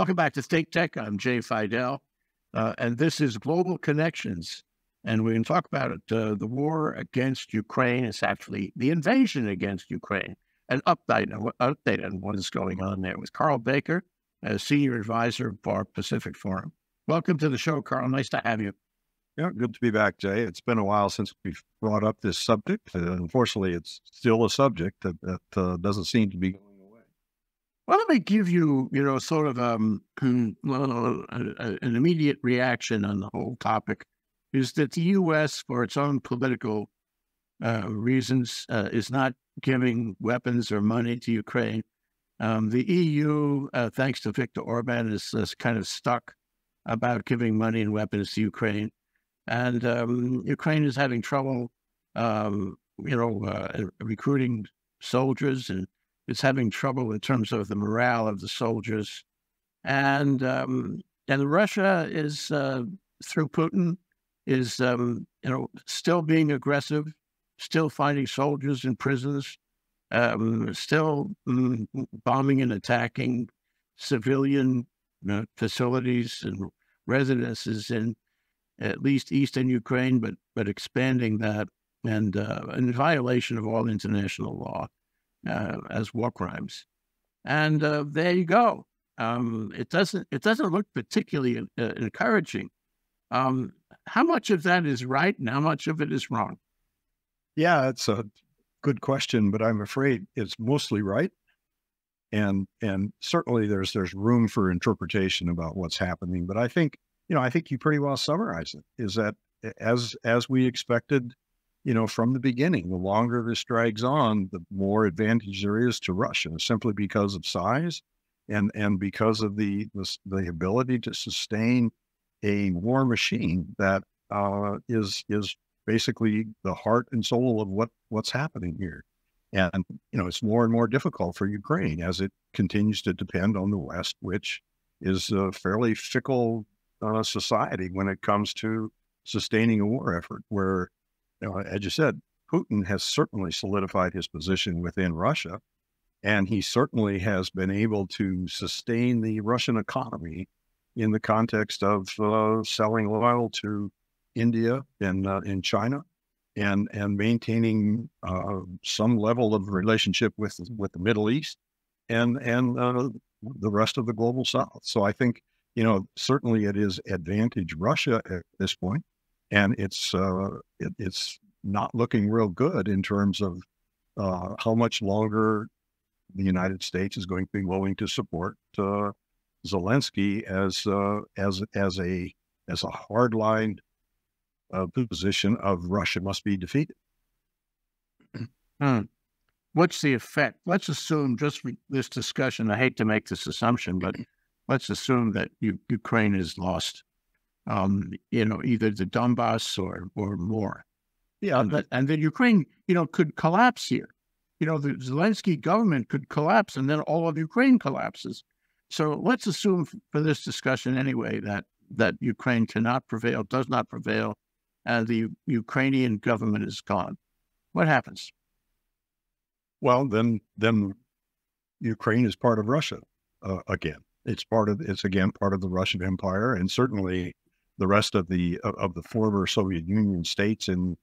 Welcome back to Think Tech. I'm Jay Fidell, uh, and this is Global Connections. And going to talk about it, uh, the war against Ukraine. is actually the invasion against Ukraine. An update, an update on what is going on there with Carl Baker, a senior advisor for Pacific Forum. Welcome to the show, Carl. Nice to have you. Yeah, good to be back, Jay. It's been a while since we've brought up this subject. Uh, unfortunately, it's still a subject that, that uh, doesn't seem to be Well, let me give you, you know, sort of um, an immediate reaction on the whole topic is that the U.S., for its own political uh, reasons, uh, is not giving weapons or money to Ukraine. Um, the EU, uh, thanks to Viktor Orban, is, is, kind of stuck about giving money and weapons to Ukraine. And um, Ukraine is having trouble, um, you know, uh, recruiting soldiers, and it's having trouble in terms of the morale of the soldiers. And um, and Russia is uh, through Putin is, um, you know, still being aggressive, still finding soldiers in prisons, um, still mm, bombing and attacking civilian uh, facilities and residences in at least eastern Ukraine, but but expanding that and uh, in violation of all international law uh, as war crimes. And uh, there you go. Um, it doesn't it doesn't look particularly uh, encouraging. Um, how much of that is right and how much of it is wrong? Yeah, it's a good question, but I'm afraid it's mostly right. And and certainly there's there's room for interpretation about what's happening. But I think, you know, I think you pretty well summarize it, is that as as we expected, you know, from the beginning, the longer this drags on, the more advantage there is to Russia, simply because of size and and because of the the, the ability to sustain a war machine that uh, is is basically the heart and soul of what what's happening here. And you know, it's more and more difficult for Ukraine as it continues to depend on the West, which is a fairly fickle uh, society when it comes to sustaining a war effort. Where, as you said, Putin has certainly solidified his position within Russia, and he certainly has been able to sustain the Russian economy in the context of uh, selling oil to India and uh, in China, and and maintaining uh, some level of relationship with with the Middle East and and uh, the rest of the global South. So I think you know certainly it is advantage Russia at this point, and it's uh, it, it's not looking real good in terms of uh, how much longer the United States is going to be willing to support Zelensky as uh, as as a as a hardline uh, position of Russia must be defeated. Hmm. What's the effect? Let's assume just this discussion. I hate to make this assumption, but let's assume that Ukraine is lost. Um, you know, either the Donbass or or more. Yeah, and, and then Ukraine, you know, could collapse here. You know, the Zelensky government could collapse, and then all of Ukraine collapses. So let's assume for this discussion anyway that that Ukraine cannot prevail, does not prevail, and the Ukrainian government is gone. What happens? Well, then then Ukraine is part of Russia uh, again. It's part of it's again part of the Russian Empire, and certainly the rest of the of the former Soviet Union states in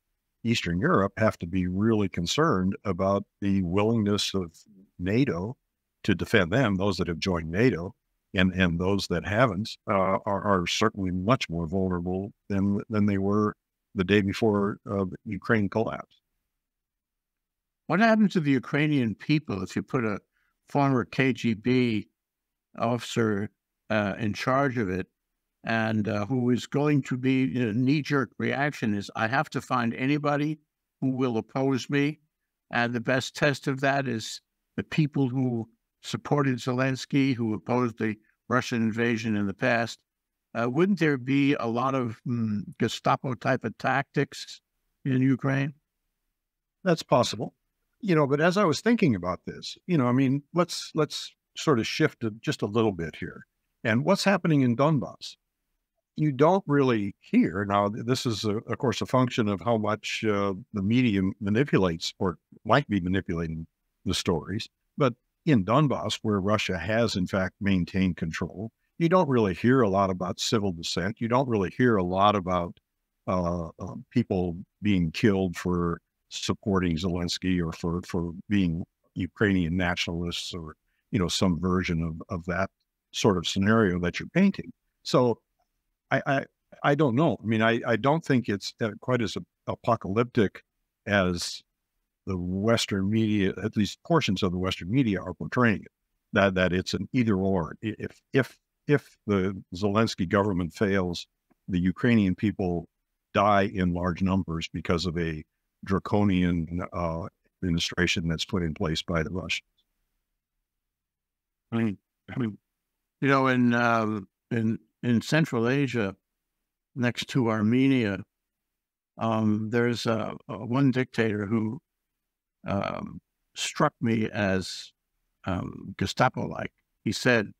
Eastern Europe have to be really concerned about the willingness of NATO to defend them, those that have joined NATO and, and those that haven't uh, are, are, certainly much more vulnerable than, than they were the day before uh, Ukraine collapsed. What happened to the Ukrainian people if you put a former KGB officer uh, in charge of it and uh, who is going to be you know, knee jerk reaction is I have to find anybody who will oppose me. And the best test of that is the people who supported Zelensky, who opposed the Russian invasion in the past, uh, wouldn't there be a lot of mm, Gestapo type of tactics in Ukraine? That's possible, you know. But as I was thinking about this, you know, I mean, let's let's sort of shift just a little bit here. And what's happening in Donbass? You don't really hear now. This is, a, of course, a function of how much uh, the media manipulates or might be manipulating the stories. But in Donbass, where Russia has in fact maintained control, you don't really hear a lot about civil dissent. You don't really hear a lot about uh, uh, people being killed for supporting Zelensky or for for being Ukrainian nationalists or you know some version of of that sort of scenario that you're painting. So I I, I don't know. I mean, I I don't think it's uh, quite as apocalyptic as the Western media, at least portions of the Western media, are portraying it. That that it's an either or. If if if the Zelensky government fails, the Ukrainian people die in large numbers because of a draconian uh, administration that's put in place by the Russians. I mean, I mean, you know, in um, in in Central Asia, next to Armenia, um, there's a, a, one dictator who um, struck me as um, Gestapo-like. He said,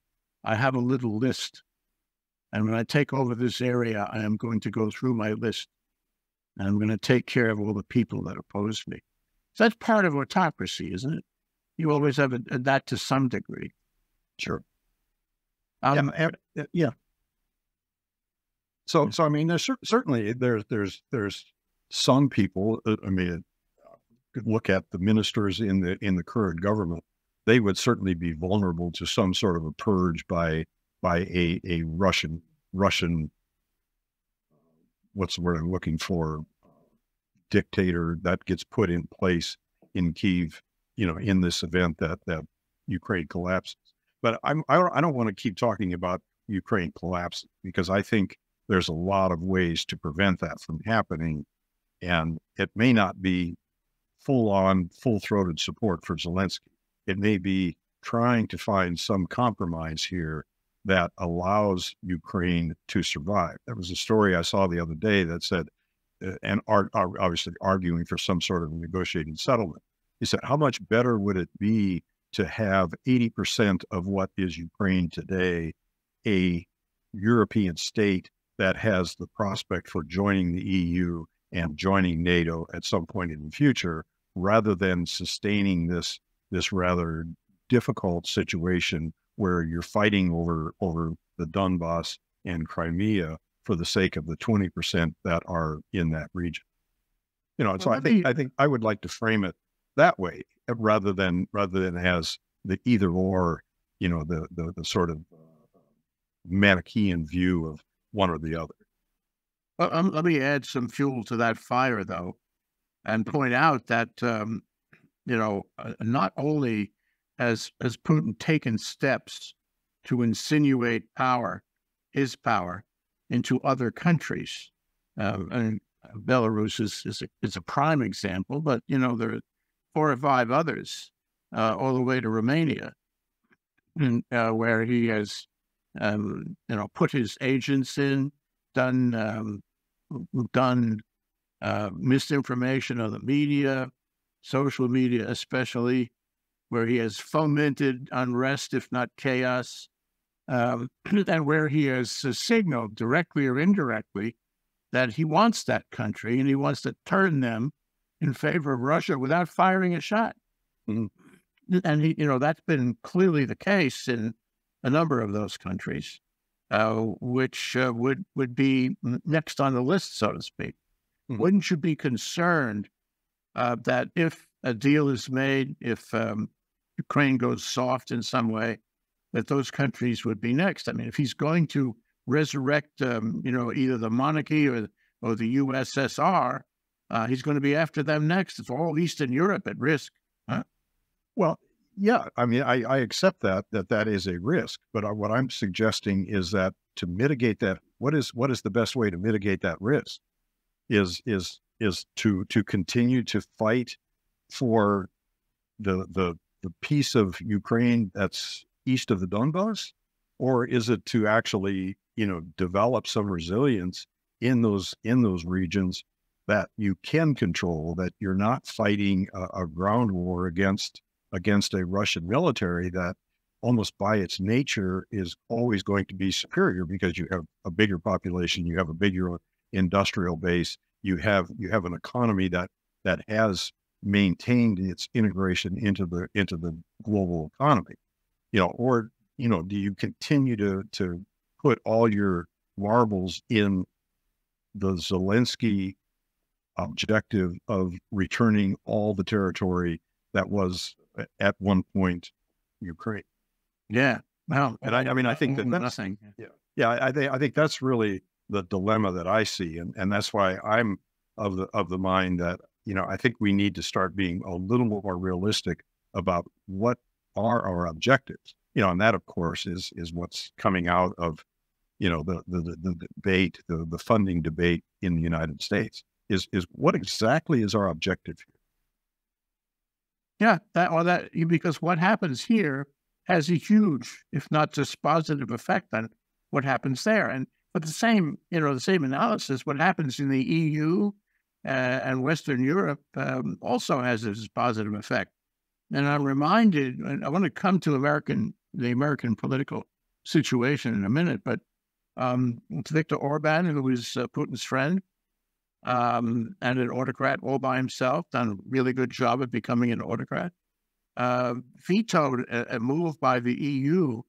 "I have a little list, and when I take over this area, I am going to go through my list, and I'm going to take care of all the people that oppose me." So that's part of autocracy, isn't it? You always have a, a, that to some degree. Sure. Um, yeah, yeah. So, so I mean, there's certainly there's there's there's some people. Uh, I mean, look at the ministers in the in the current government. They would certainly be vulnerable to some sort of a purge by by a a Russian Russian. What's the word I'm looking for? Dictator that gets put in place in Kiev. You know, in this event that that Ukraine collapses. But I'm I don't, I don't want to keep talking about Ukraine collapse because I think there's a lot of ways to prevent that from happening. And it may not be full on, full throated support for Zelensky. It may be trying to find some compromise here that allows Ukraine to survive. There was a story I saw the other day that said, uh, and are, are obviously arguing for some sort of negotiated settlement. He said, How much better would it be to have 80% of what is Ukraine today a European state that has the prospect for joining the EU and joining NATO at some point in the future, rather than sustaining this this rather difficult situation where you're fighting over over the Donbass and Crimea for the sake of the 20% that are in that region. You know, well, so I think I think I would like to frame it that way uh, rather than rather than as the either or, you know, the the, the sort of uh, Manichaean view of one or the other. Um, let me add some fuel to that fire, though, and point out that um, you know uh, not only has has Putin taken steps to insinuate power, his power, into other countries, uh, and Belarus is is a, is a prime example, but you know there are four or five others, uh, all the way to Romania, uh, where he has um, you know put his agents in, done um, done uh, misinformation of the media, social media especially, where he has fomented unrest, if not chaos, um, and where he has signaled directly or indirectly that he wants that country and he wants to turn them in favor of Russia without firing a shot. Mm-hmm. And he, you know, that's been clearly the case in a number of those countries uh, which uh, would would be next on the list, so to speak. Mm-hmm. Wouldn't you be concerned uh, that if a deal is made, if um, Ukraine goes soft in some way, that those countries would be next? I mean, if he's going to resurrect, um, you know, either the monarchy or or the USSR, uh, he's going to be after them next. It's all Eastern Europe at risk. Huh? Well, yeah, I mean, I, I accept that that that is a risk, but I, what I'm suggesting is that to mitigate that, what is what is the best way to mitigate that risk? Is is is to to continue to fight for the the the piece of Ukraine that's east of the Donbass, or is it to actually you know develop some resilience in those in those regions that you can control, that you're not fighting a, a ground war against against a Russian military that almost by its nature is always going to be superior because you have a bigger population, you have a bigger industrial base, you have you have an economy that that has maintained its integration into the into the global economy? You know, or you know, do you continue to to put all your marbles in the Zelensky objective of returning all the territory that was at one point Ukraine? Yeah. Well, and I, I mean, I think that that's, nothing. Yeah, yeah. I think I think that's really the dilemma that I see, and and that's why I'm of the of the mind that you know I think we need to start being a little more realistic about what are our objectives. You know, and that of course is is what's coming out of you know the the, the, the debate, the the funding debate in the United States is is what exactly is our objective here? Yeah, that or that because what happens here has a huge, if not just positive effect on what happens there. And but the same, you know, the same analysis, what happens in the EU uh, and Western Europe um, also has this positive effect. And I'm reminded, and I want to come to American, the American political situation in a minute, but um, Viktor Orban, who was uh, Putin's friend, um, and an autocrat all by himself, done a really good job of becoming an autocrat uh, vetoed a, a, move by the EU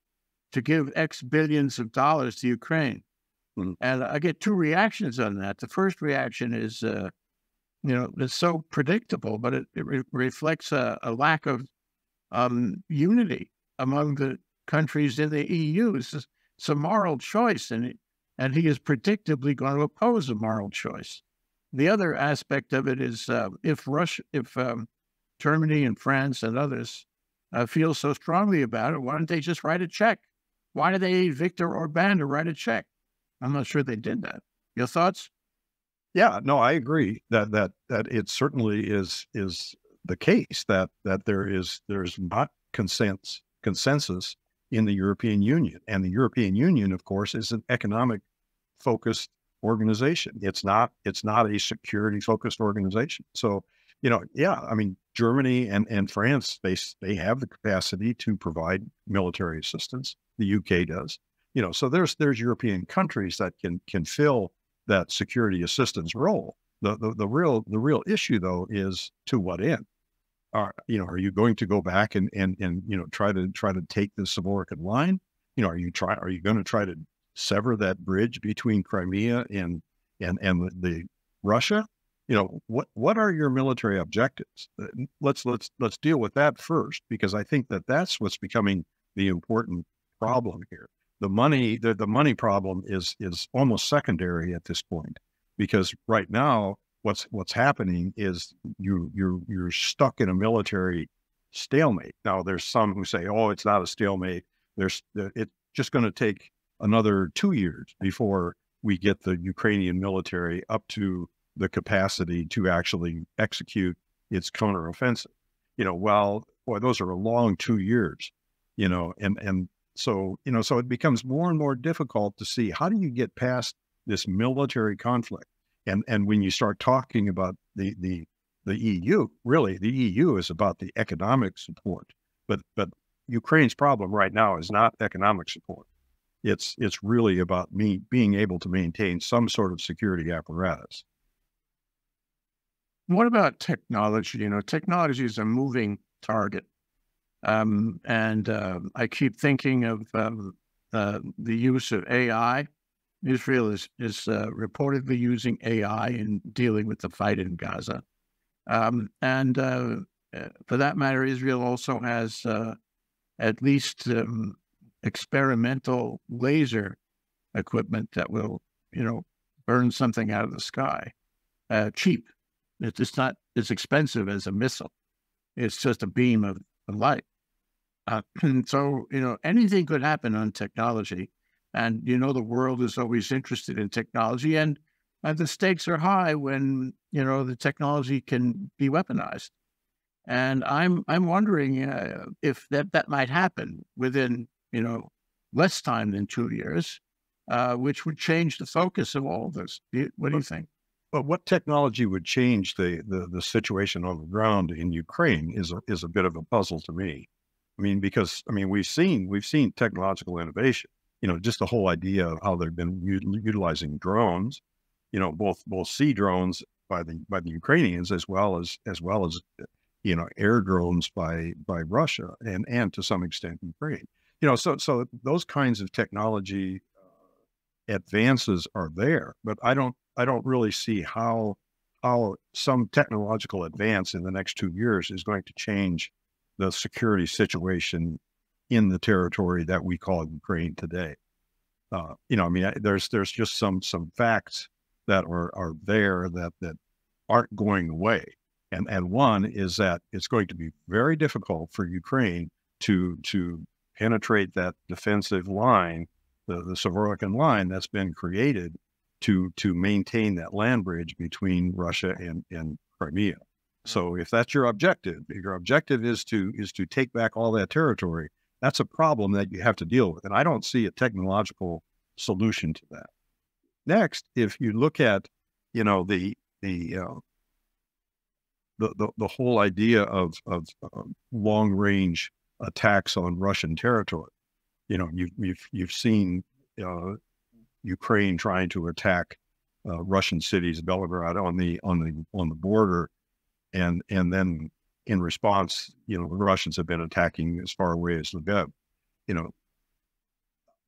to give X billions of dollars to Ukraine. Mm-hmm. And I get two reactions on that. The first reaction is, uh, you know, it's so predictable, but it, it re- reflects a, a, lack of um, unity among the countries in the EU. It's, a, it's a moral choice, and and he is predictably going to oppose a moral choice. The other aspect of it is uh, if Russia, if um, Germany and France and others uh, feel so strongly about it, why don't they just write a check? Why did they need Viktor Orban to write a check? I'm not sure they did that. Your thoughts? Yeah, no, I agree that that that it certainly is is the case that that there is there's not consensus consensus in the European Union, and the European Union, of course, is an economic focused organization. It's not it's not a security focused organization. So you know, yeah, I mean, Germany and, and France, they, they have the capacity to provide military assistance. The UK does, you know, so there's, there's European countries that can, can fill that security assistance role. The, the, the real, the real issue though, is to what end? Are, you know, are you going to go back and, and, and, you know, try to, try to take the Surovikin line? You know, are you try, are you going to try to sever that bridge between Crimea and, and, and the, Russia? you know what what are your military objectives? Uh, let's let's let's deal with that first because i think that that's what's becoming the important problem here. The money the, the money problem is is almost secondary at this point because right now what's what's happening is you you're you're stuck in a military stalemate. Now there's some who say oh it's not a stalemate. There's it's just going to take another two years before we get the ukrainian military up to the capacity to actually execute its counteroffensive. You know, well, boy, those are a long two years, you know, and, and so, you know, so it becomes more and more difficult to see how do you get past this military conflict? And, and when you start talking about the, the, the EU, really the EU is about the economic support, but, but Ukraine's problem right now is not economic support. It's, it's really about me being able to maintain some sort of security apparatus. What about technology? You know, technology is a moving target. Um, and uh, I keep thinking of um, uh, the use of AI. Israel is, is uh, reportedly using AI in dealing with the fight in Gaza. Um, and uh, uh, for that matter, Israel also has uh, at least um, experimental laser equipment that will, you know, burn something out of the sky, cheap it's not as expensive as a missile. It's just a beam of, of light. Uh, and so, you know, anything could happen on technology. And, you know, the world is always interested in technology. And, and the stakes are high when, you know, the technology can be weaponized. And I'm I'm wondering uh, if that, that might happen within, you know, less time than two years, uh, which would change the focus of all of this. What do you think? But what technology would change the, the, the situation on the ground in Ukraine is a, is a bit of a puzzle to me. I mean, because I mean, we've seen we've seen technological innovation. You know, just the whole idea of how they've been utilizing drones. You know, both both sea drones by the by the Ukrainians as well as as well as you know air drones by by Russia and and to some extent Ukraine. You know, so so those kinds of technology uh, advances are there, but I don't I don't really see how how some technological advance in the next two years is going to change the security situation in the territory that we call Ukraine today. Uh, you know, I mean, there's there's just some some facts that are are there that that aren't going away, and and one is that it's going to be very difficult for Ukraine to to penetrate that defensive line, the the Surovikin line that's been created to to maintain that land bridge between Russia and and Crimea. So if that's your objective, if your objective is to is to take back all that territory, that's a problem that you have to deal with. And I don't see a technological solution to that. Next, if you look at, you know, the the uh, the, the, the whole idea of of uh, long range attacks on Russian territory, you know, you, you've you've seen uh, Ukraine trying to attack uh, Russian cities, Belgorod on the on the on the border, and and then in response, you know, the Russians have been attacking as far away as Lviv. You know,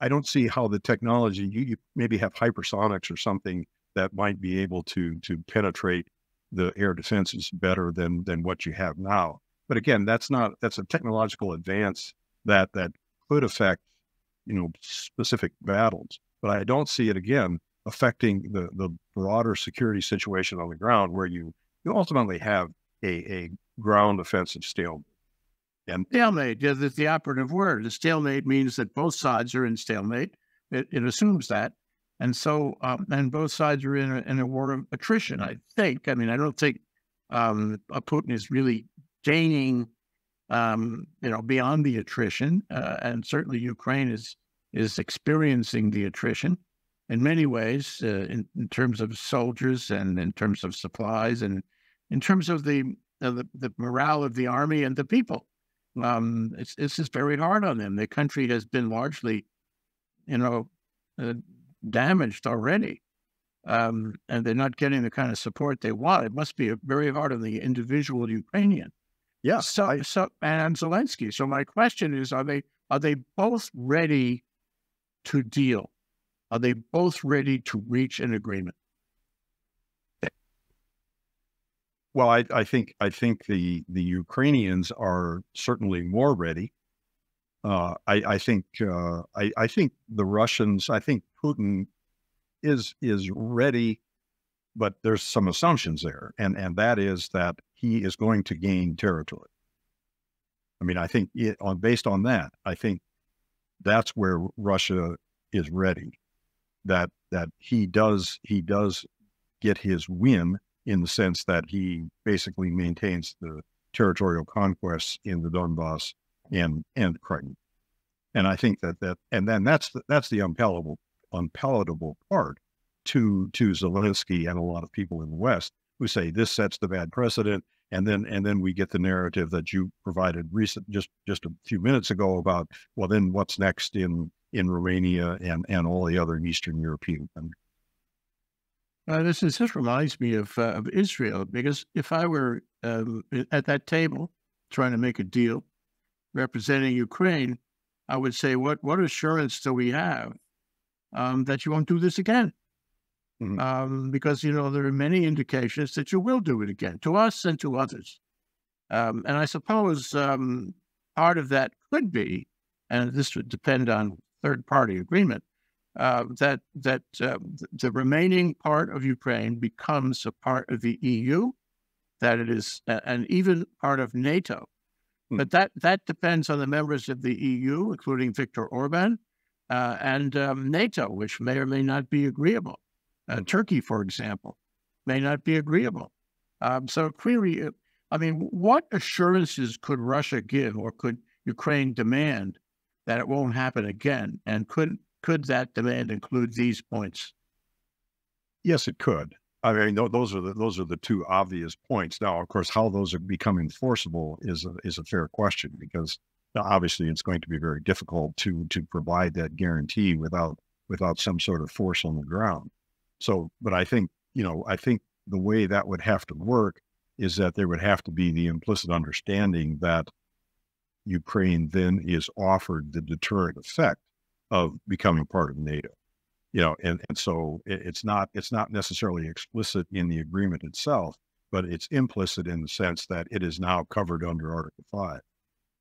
I don't see how the technology you, you maybe have hypersonics or something that might be able to to penetrate the air defenses better than than what you have now. But again, that's not that's a technological advance that that could affect you know specific battles. But I don't see it again affecting the the broader security situation on the ground where you you ultimately have a, a ground offensive stalemate. And stalemate, that's the operative word. The stalemate means that both sides are in stalemate. It, it assumes that. And so, um, and both sides are in a, in a war of attrition, I think. I mean, I don't think um, Putin is really gaining, um, you know, beyond the attrition. Uh, and certainly Ukraine is, is experiencing the attrition in many ways, uh, in, in terms of soldiers and in terms of supplies and in terms of the uh, the, the, morale of the army and the people. Um, it's it's just very hard on them. The country has been largely, you know, uh, damaged already, um, and they're not getting the kind of support they want. It must be very hard on the individual Ukrainian. Yeah. So I, so and Zelensky. So my question is: Are they are they both ready to deal? Are they both ready to reach an agreement? Well, I, I, think I think the the Ukrainians are certainly more ready. Uh, I, I, think uh, I, I, think the Russians. I think Putin is is ready, but there's some assumptions there, and and that is that he is going to gain territory. I mean, I think it, on based on that, I think that's where Russia is ready. That that he does he does get his win in the sense that he basically maintains the territorial conquests in the Donbass and and Crimea. And I think that that and then that's the, that's the unpalatable unpalatable part to to Zelensky and a lot of people in the West who say this sets the bad precedent. And then and then we get the narrative that you provided recent just just a few minutes ago about well then what's next in in Romania and and all the other Eastern European countries. Uh, this is, this reminds me of, uh, of Israel because if I were um, at that table trying to make a deal representing Ukraine, I would say, what what assurance do we have um, that you won't do this again? Mm-hmm. Um, because you know there are many indications that you will do it again to us and to others. Um, and I suppose um, part of that could be, and this would depend on third party agreement, uh, that that uh, the remaining part of Ukraine becomes a part of the EU, that it is an even part of NATO. Hmm. But that that depends on the members of the EU, including Viktor Orban, uh, and um, NATO, which may or may not be agreeable. Uh. Turkey, for example, may not be agreeable. Um, so clearly, uh, I mean, what assurances could Russia give or could Ukraine demand that it won't happen again? And could could that demand include these points? Yes, it could. I mean, those are the those are the two obvious points. Now, of course, how those are become enforceable is a, is a fair question because obviously it's going to be very difficult to to provide that guarantee without without some sort of force on the ground. So, but I think you know, I think the way that would have to work is that there would have to be the implicit understanding that Ukraine then is offered the deterrent effect of becoming part of NATO. You know, and, and so it, it's not it's not necessarily explicit in the agreement itself, but it's implicit in the sense that it is now covered under Article Five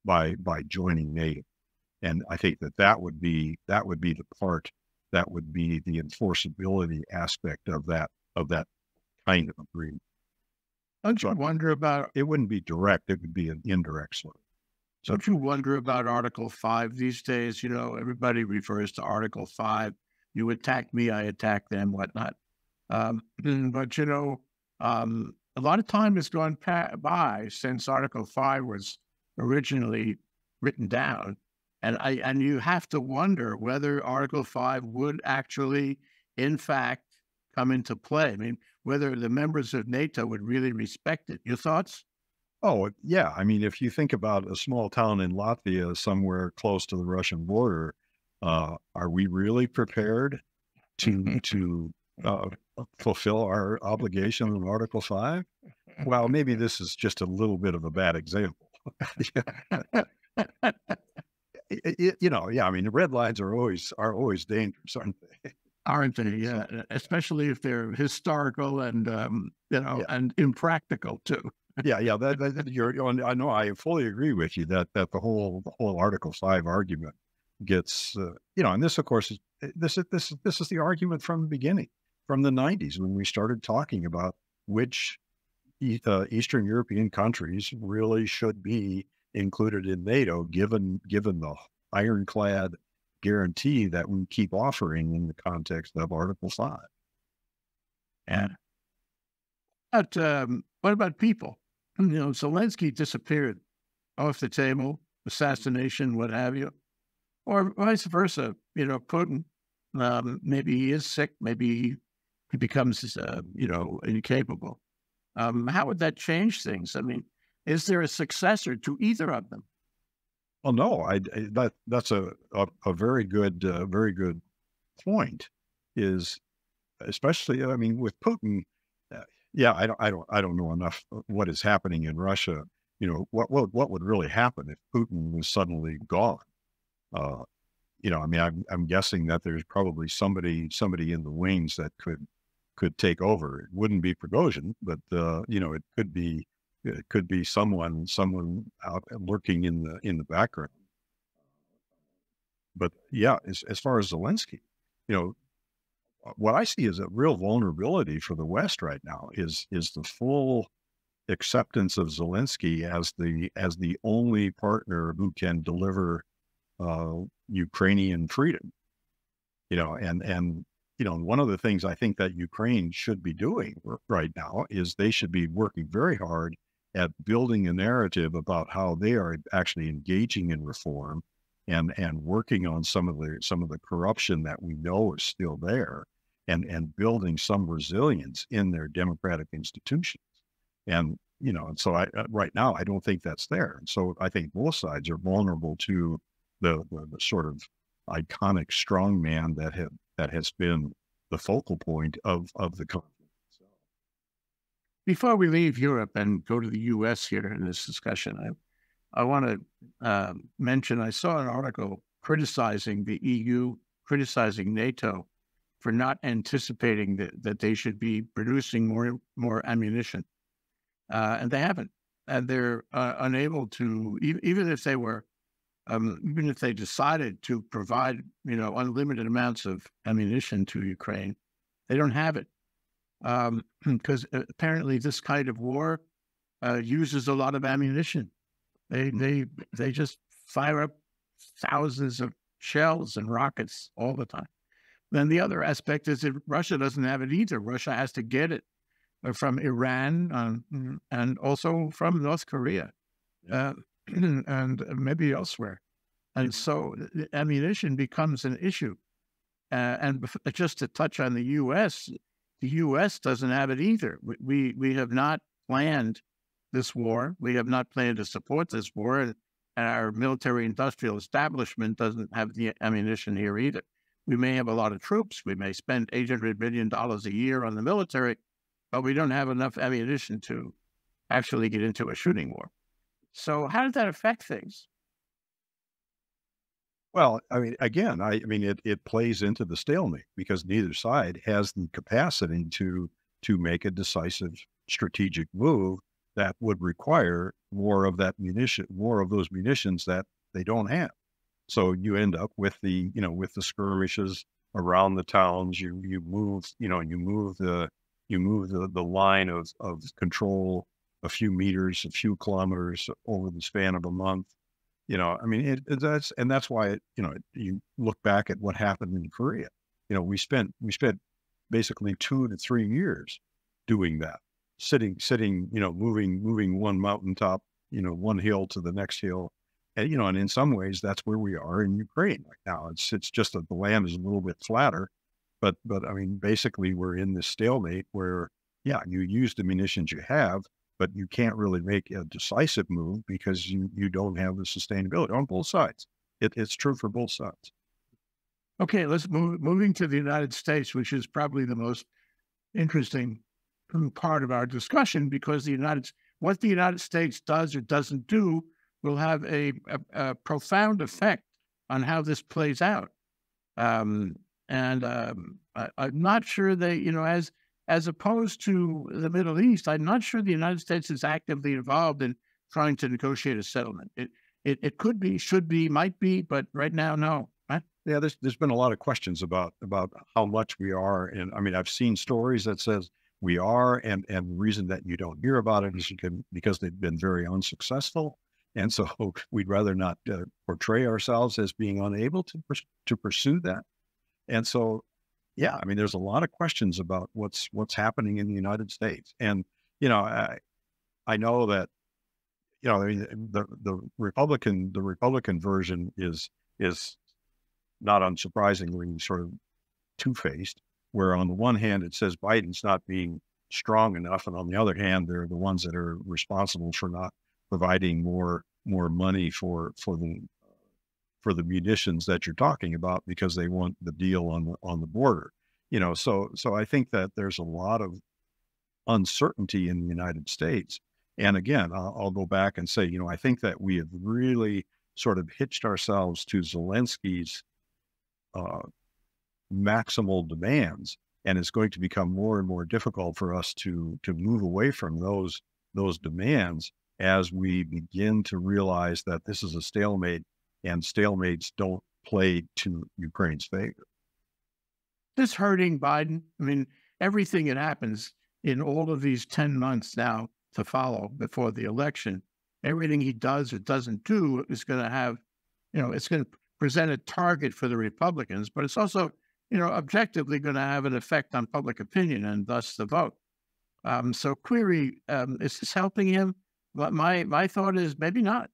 by by joining NATO. And I think that that would be that would be the part that would be the enforceability aspect of that of that kind of agreement. Don't you wonder about it? Wouldn't be direct; it would be an indirect sort. So, don't you wonder about Article Five these days? You know, everybody refers to Article Five. You attack me, I attack them, whatnot. Um, but you know, um, a lot of time has gone by since Article Five was originally written down, and I and you have to wonder whether Article Five would actually, in fact, come into play. I mean, whether the members of NATO would really respect it. Your thoughts? Oh, yeah. I mean, if you think about a small town in Latvia, somewhere close to the Russian border, uh, are we really prepared to to uh, fulfill our obligation in Article Five? Well, maybe this is just a little bit of a bad example. you know, yeah. I mean, the red lines are always are always dangerous, aren't they? Aren't they? Yeah, especially if they're historical and um, you know yeah. and impractical too yeah, yeah. That, that, you're, I know. I fully agree with you that that the whole the whole Article Five argument gets, uh, you know, and this, of course, is eh, this is this this is the argument from the beginning, from the '90s when we started talking about which uh, Eastern European countries really should be included in NATO, given given the ironclad guarantee that we keep offering in the context of Article Five. And but um, what about people? you know, Zelensky disappeared off the table, assassination, what have you, or vice versa. You know, Putin, um, maybe he is sick, maybe he becomes, uh, you know, incapable. Um, how would that change things? I mean, is there a successor to either of them? Well, no, I, I that that's a, a, a very good, uh, very good point. Is especially, I mean, with Putin, yeah, I don't, I don't, I don't know enough what is happening in Russia. You know, what, what, what would really happen if Putin was suddenly gone? Uh, you know, I mean, I'm, I'm guessing that there's probably somebody, somebody in the wings that could, could take over. It wouldn't be Prigozhin, but uh, you know, it could be, it could be someone, someone out uh, lurking in the in the background. But yeah, as as far as Zelensky, you know, uh, what I see as a real vulnerability for the West right now is is the full acceptance of Zelensky as the as the only partner who can deliver uh, Ukrainian freedom. You know, and and you know, one of the things I think that Ukraine should be doing right now is they should be working very hard at building a narrative about how they are actually engaging in reform and and working on some of the some of the corruption that we know is still there and and building some resilience in their democratic institutions. And you know and so i uh, right now i don't think that's there. And so i think both sides are vulnerable to the the, the sort of iconic strong man that have that has been the focal point of of the conflict before we leave europe and go to the us here in this discussion i I want to uh, mention I saw an article criticizing the EU, criticizing NATO for not anticipating that, that they should be producing more more ammunition, uh, and they haven't, and they're uh, unable to even, even if they were, um, even if they decided to provide you know unlimited amounts of ammunition to Ukraine, they don't have it because um, apparently this kind of war uh, uses a lot of ammunition they they they just fire up thousands of shells and rockets all the time. Then the other aspect is that Russia doesn't have it either. Russia has to get it uh, from Iran um, and also from North Korea uh, and maybe elsewhere. And so ammunition becomes an issue. Uh, and just to touch on the U.S., the U.S. doesn't have it either. We, we, have not planned this war. We have not planned to support this war, and our military industrial establishment doesn't have the ammunition here either. We may have a lot of troops. We may spend $800 billion a year on the military, but we don't have enough ammunition to actually get into a shooting war. So how does that affect things? Well, I mean, again, I, I mean, it, it plays into the stalemate because neither side has the capacity to to make a decisive strategic move that would require more of that munition, more of those munitions that they don't have. So you end up with the, you know, with the skirmishes around the towns. You you move, you know, you move the you move the, the line of, of control a few meters, a few kilometers over the span of a month. You know, I mean, it, it, that's and that's why it, you know you look back at what happened in Korea. You know, we spent we spent basically two to three years doing that, sitting sitting, you know, moving moving one mountaintop, you know, one hill to the next hill, and you know, and in some ways that's where we are in Ukraine right now. It's it's just that the land is a little bit flatter, but but I mean, basically we're in this stalemate where yeah, you use the munitions you have, but you can't really make a decisive move because you, you don't have the sustainability on both sides. It, it's true for both sides. Okay, let's move moving to the United States, which is probably the most interesting part of our discussion because the United what the United States does or doesn't do will have a, a, a profound effect on how this plays out. Um, and um, I, am not sure they, you know, as as opposed to the Middle East, I'm not sure the United States is actively involved in trying to negotiate a settlement. It, it, it could be, should be, might be, but right now, no. Right? Yeah, there's there's been a lot of questions about about how much we are, and I mean, I've seen stories that says we are, and and the reason that you don't hear about it is because they've been very unsuccessful, and so we'd rather not uh, portray ourselves as being unable to to pursue that, and so yeah, I mean, there's a lot of questions about what's what's happening in the United States, and you know, I, I know that you know, I mean, the the Republican the Republican version is is not unsurprisingly sort of two faced, where on the one hand it says Biden's not being strong enough, and on the other hand, they're the ones that are responsible for not providing more more money for for the for the munitions that you're talking about because they want the deal on the on the border. You know, so so I think that there's a lot of uncertainty in the United States. And again, I'll, I'll go back and say, you know, I think that we have really sort of hitched ourselves to Zelensky's uh, maximal demands, and it's going to become more and more difficult for us to to move away from those those demands as we begin to realize that this is a stalemate and stalemates don't play to Ukraine's favor. This hurting Biden. I mean, everything that happens in all of these 10 months now to follow before the election, everything he does or doesn't do is going to have, you know, it's going to present a target for the Republicans, but it's also, you know, objectively going to have an effect on public opinion and thus the vote. Um, so, query, um, is this helping him? But my my thought is maybe not.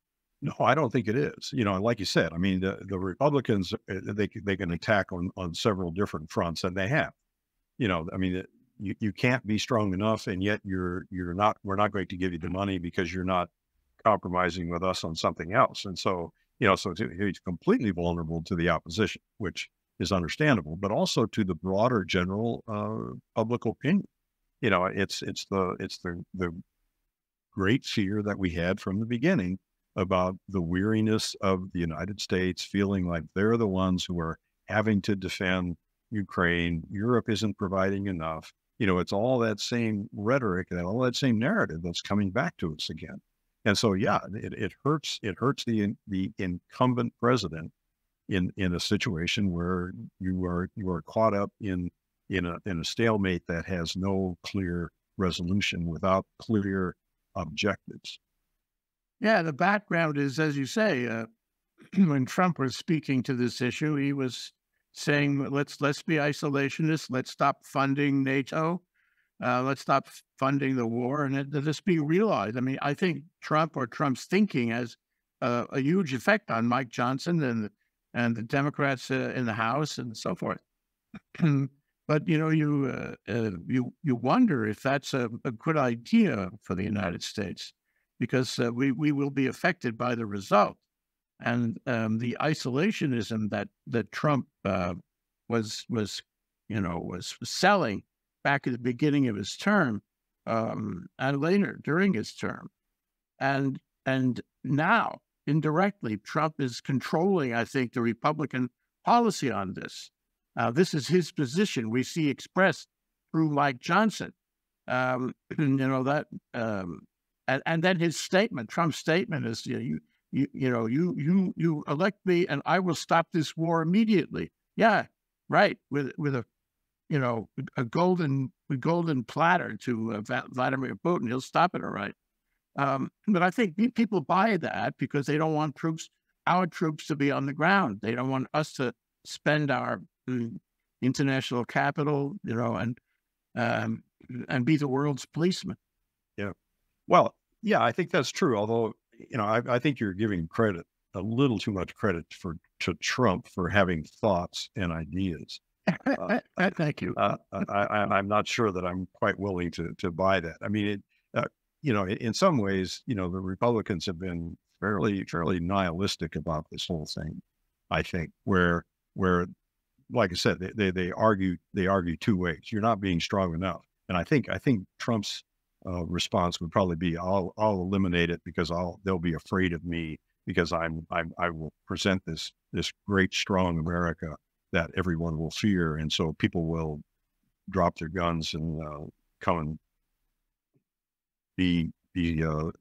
No, I don't think it is. You know, like you said, I mean, the, the Republicans uh, they they can attack on on several different fronts, and they have. You know, I mean, you, you can't be strong enough, and yet you're you're not. We're not going to give you the money because you're not compromising with us on something else. And so, you know, so he's completely vulnerable to the opposition, which is understandable, but also to the broader general uh, public opinion. You know, it's it's the it's the the great fear that we had from the beginning about the weariness of the United States, feeling like they're the ones who are having to defend Ukraine. Europe isn't providing enough. You know, it's all that same rhetoric and all that same narrative that's coming back to us again. And so, yeah, it, it hurts. It hurts the the incumbent president in in a situation where you are you are caught up in in a in a stalemate that has no clear resolution without clear objectives. Yeah, the background is, as you say, uh, when Trump was speaking to this issue, he was saying, "Let's let's be isolationists. Let's stop funding NATO. Uh, let's stop funding the war, and it, this be realized." I mean, I think Trump or Trump's thinking has uh, a huge effect on Mike Johnson and and the Democrats uh, in the House and so forth. but you know, you uh, uh, you you wonder if that's a, a good idea for the United States because uh, we, we will be affected by the result. And um, the isolationism that that Trump uh, was was you know was selling back at the beginning of his term um, and later during his term. And and now indirectly, Trump is controlling, I think, the Republican policy on this. Uh, this is his position. We see expressed through Mike Johnson. Um, you know that, um, and, and then his statement, Trump's statement is, you know, you, you, you know, you, you, you elect me, and I will stop this war immediately. Yeah, right. With with a, you know, a golden a golden platter to uh, Vladimir Putin, he'll stop it all right. Um, but I think people buy that because they don't want troops, our troops, to be on the ground. They don't want us to spend our mm, international capital, you know, and um, and be the world's policeman. Well, yeah, I think that's true. Although, you know, I, I think you're giving credit a little too much credit for to Trump for having thoughts and ideas. Uh, Thank you. Uh, I, am not sure that I'm quite willing to to buy that. I mean, it, uh, you know, in some ways, you know, the Republicans have been fairly fairly nihilistic about this whole thing. I think where where, like I said, they, they, they argue they argue two ways. You're not being strong enough, and I think I think Trump's uh, response would probably be, "I'll I'll eliminate it because I'll they'll be afraid of me because I'm, I'm I will present this this great strong America that everyone will fear, and so people will drop their guns and uh, come and be be uh,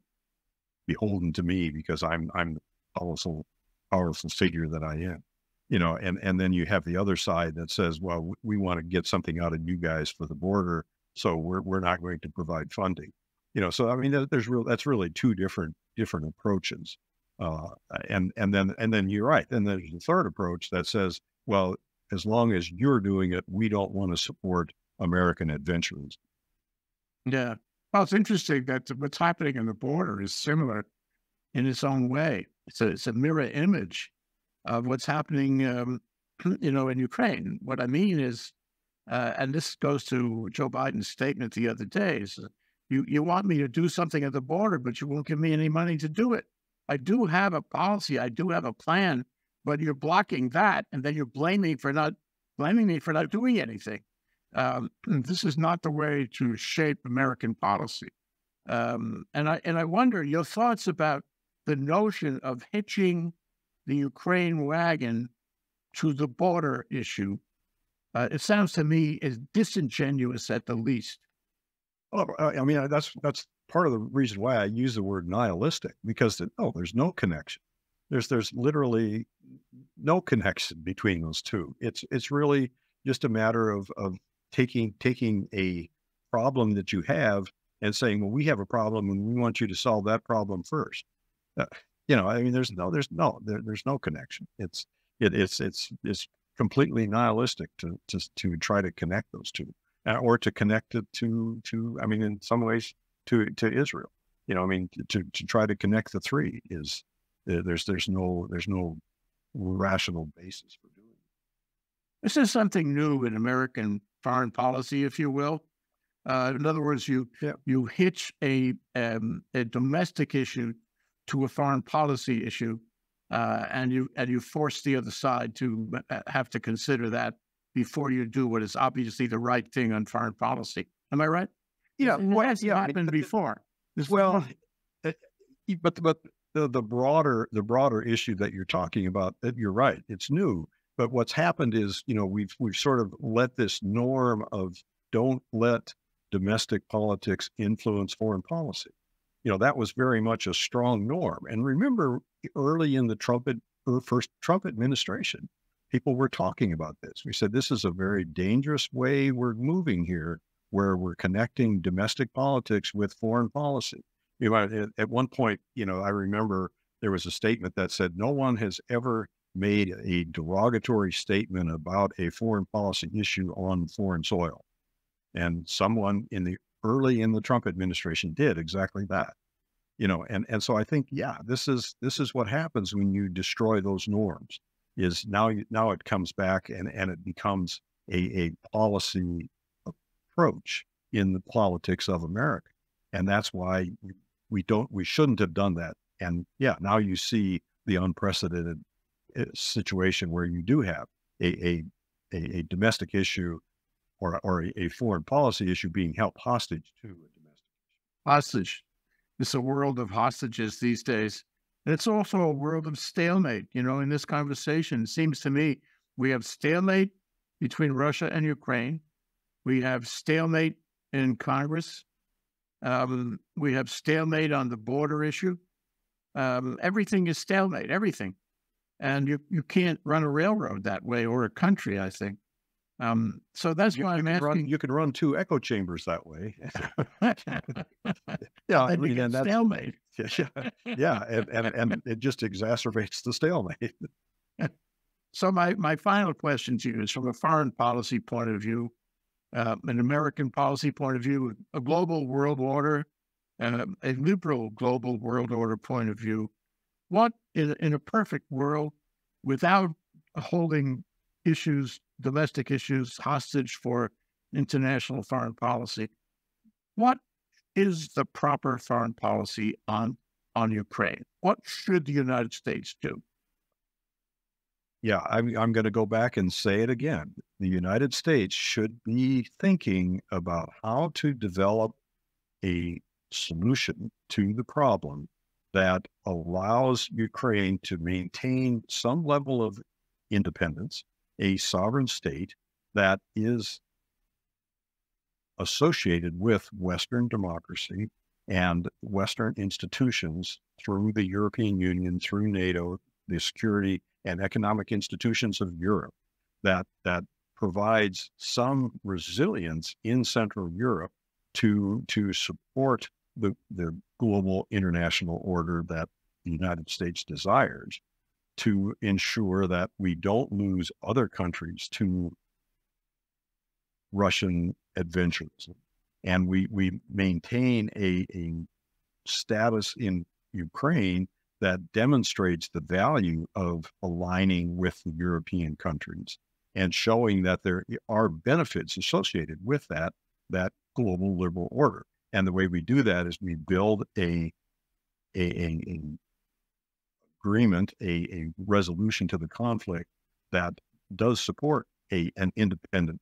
beholden to me because I'm I'm powerful powerful figure that I am, you know. And and then you have the other side that says, well, we want to get something out of you guys for the border, so we're we're not going to provide funding, you know. So I mean, there's real that's really two different different approaches. Uh, and and then and then you're right. And Then there's the third approach that says, well, as long as you're doing it, we don't want to support American adventurers. Yeah, well, it's interesting that what's happening in the border is similar in its own way. It's a, it's a mirror image of what's happening, um, you know, in Ukraine. What I mean is, uh, and this goes to Joe Biden's statement the other day: is you you want me to do something at the border, but you won't give me any money to do it. I do have a policy, I do have a plan, but you're blocking that, and then you're blaming for not blaming me for not doing anything. Um, this is not the way to shape American policy. Um, and I and I wonder your thoughts about the notion of hitching the Ukraine wagon to the border issue. Uh, it sounds to me as disingenuous at the least. Well, I mean that's that's part of the reason why I use the word nihilistic because oh, there's no connection. There's there's literally no connection between those two. It's it's really just a matter of of taking taking a problem that you have and saying, well, we have a problem and we want you to solve that problem first. Uh, you know, I mean, there's no, there's no, there, there's no connection. It's, it, it's, it's, it's completely nihilistic to, to, to try to connect those two uh, or to connect it to, to, I mean, in some ways to, to Israel, you know, I mean, to, to try to connect the three is uh, there's, there's no, there's no rational basis for doing it. This is something new in American foreign policy, if you will. Uh, in other words, you yeah. you hitch a um, a domestic issue to a foreign policy issue, uh, and you and you force the other side to uh, have to consider that before you do what is obviously the right thing on foreign policy. Am I right? Yeah. What has yeah, happened before? This well, uh, but but the the broader the broader issue that you're talking about, you're right. It's new. But what's happened is, you know, we've we've sort of let this norm of don't let domestic politics influence foreign policy. You know, that was very much a strong norm. And remember, early in the Trump er, first Trump administration, people were talking about this. We said this is a very dangerous way we're moving here, where we're connecting domestic politics with foreign policy. You know, at one point, you know, I remember there was a statement that said no one has ever made a derogatory statement about a foreign policy issue on foreign soil. And someone in the early in the Trump administration did exactly that. You know, and, and so I think, yeah, this is this is what happens when you destroy those norms is now now it comes back and, and it becomes a, a policy approach in the politics of America. And that's why we don't we shouldn't have done that. And yeah, now you see the unprecedented eh, situation where you do have a, a, a, a domestic issue or, or a, foreign policy issue being held hostage to a domestic hostage. It's a world of hostages these days. And it's also a world of stalemate. You know, in this conversation, it seems to me we have stalemate between Russia and Ukraine. We have stalemate in Congress. Um, we have stalemate on the border issue. Um, everything is stalemate, everything. And you, you can't run a railroad that way or a country, I think. Um, so that's you, why I'm asking. Run, you can run two echo chambers that way. yeah, I mean, and that's stalemate. Yeah, yeah, and, and and it just exacerbates the stalemate. so my my final question to you is from a foreign policy point of view, uh, an American policy point of view, a global world order, and a, a liberal global world order point of view. What in, in a perfect world, without holding issues domestic issues hostage for international foreign policy. What is the proper foreign policy on on Ukraine? What should the United States do? Yeah, I'm, I'm going to go back and say it again. The United States should be thinking about how to develop a solution to the problem that allows Ukraine to maintain some level of independence a sovereign state that is associated with Western democracy and Western institutions through the European Union, through NATO, the security and economic institutions of Europe that that provides some resilience in Central Europe to to support the, the global international order that the United States desires to ensure that we don't lose other countries to Russian adventures. And we, we maintain a, a status in Ukraine that demonstrates the value of aligning with the European countries and showing that there are benefits associated with that, that global liberal order. And the way we do that is we build a, a, a, a agreement, a, a resolution to the conflict that does support a an independent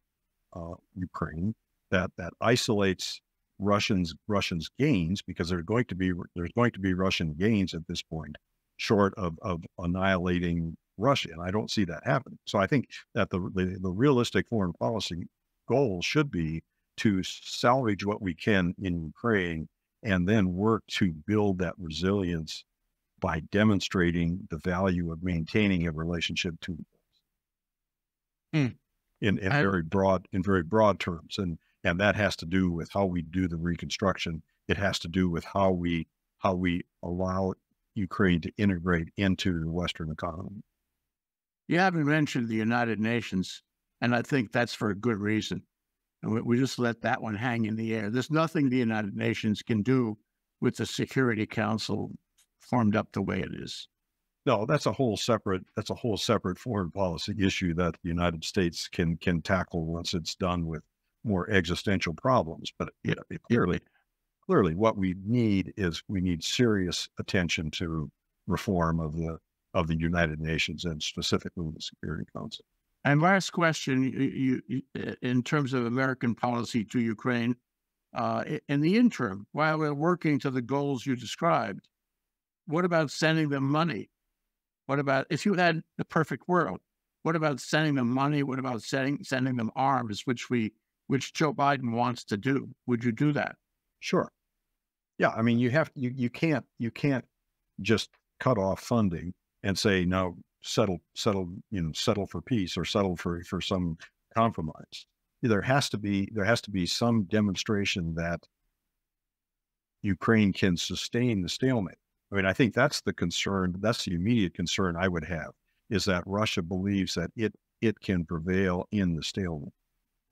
uh, Ukraine that that isolates Russians Russians gains because there's going to be there's going to be Russian gains at this point, short of of annihilating Russia, and I don't see that happening. So I think that the the, the realistic foreign policy goal should be to salvage what we can in Ukraine and then work to build that resilience by demonstrating the value of maintaining a relationship to mm. in, in I, very broad in very broad terms and and that has to do with how we do the reconstruction. It has to do with how we how we allow ukraine to integrate into the western economy. You haven't mentioned the united nations and i think that's for a good reason. And we, we just let that one hang in the air. There's nothing the united nations can do with the security council formed up the way it is. No, that's a whole separate that's a whole separate foreign policy issue that the United States can can tackle once it's done with more existential problems. But you know, clearly, clearly, what we need is we need serious attention to reform of the of the United Nations and specifically the Security Council. And last question, you, you, in terms of American policy to Ukraine, uh, in the interim, while we're working to the goals you described, what about sending them money? What about if you had the perfect world? What about sending them money? What about sending sending them arms, which we which Joe Biden wants to do? Would you do that? Sure. Yeah, I mean, you have you you can't you can't just cut off funding and say no, settle settle you know settle for peace or settle for for some compromise. There has to be there has to be some demonstration that Ukraine can sustain the stalemate. I mean, I think that's the concern. That's the immediate concern I would have is that Russia believes that it it can prevail in the stalemate,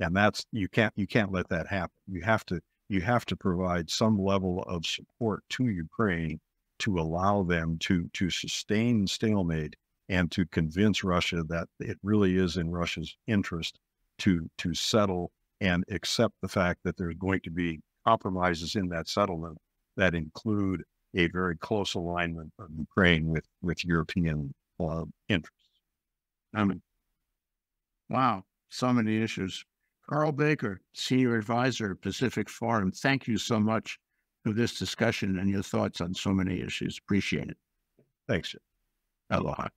and that's you can't you can't let that happen. You have to you have to provide some level of support to Ukraine to allow them to to sustain stalemate and to convince Russia that it really is in Russia's interest to to settle and accept the fact that there's going to be compromises in that settlement that include a very close alignment of Ukraine with with European uh, interests. I mean, wow, so many issues. Carl Baker, Senior Advisor, Pacific Forum, thank you so much for this discussion and your thoughts on so many issues. Appreciate it. Thanks. Aloha.